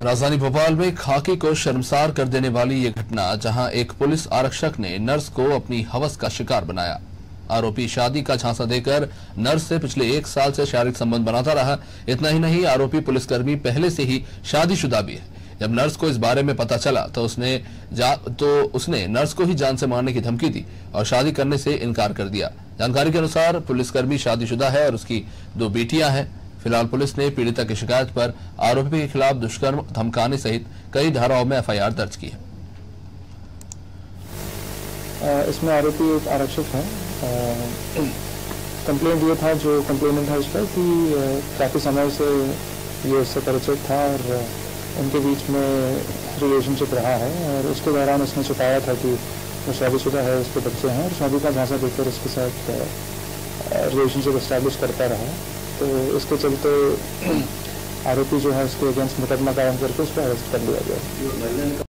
राजधानी भोपाल में खाकी को शर्मसार कर देने वाली ये घटना, जहाँ एक पुलिस आरक्षक ने नर्स को अपनी हवस का शिकार बनाया। आरोपी शादी का झांसा देकर नर्स से पिछले एक साल से शारीरिक संबंध बनाता रहा। इतना ही नहीं, आरोपी पुलिसकर्मी पहले से ही शादीशुदा भी है। जब नर्स को इस बारे में पता चला तो उसने जा तो उसने नर्स को ही जान से मारने की धमकी दी और शादी करने से इनकार कर दिया। जानकारी के अनुसार पुलिसकर्मी शादीशुदा है और उसकी दो बेटियाँ हैं। फ़िलहाल पुलिस ने पीड़िता की शिकायत पर आरोपी के खिलाफ दुष्कर्म, धमकाने सहित कई धाराओं में एफआईआर दर्ज की है। इसमें आरोपी एक आरक्षक है। कंप्लेंट ये था जो कंप्लेनेंट है उसका कि काफ़ी समय से ये उससे परिचित था और उनके बीच में रिलेशनशिप रहा है और उसके दौरान उसने छुपाया था कि वो शादीशुदा है, उसके बच्चे हैं और शादी का झांसा देकर उसके साथ रिलेशनशिप इस्टेब्लिश करता रहा। तो उसके चलते आरोपी जो है उसके अगेंस्ट मुकदमा कायम करके उसको अरेस्ट कर लिया गया।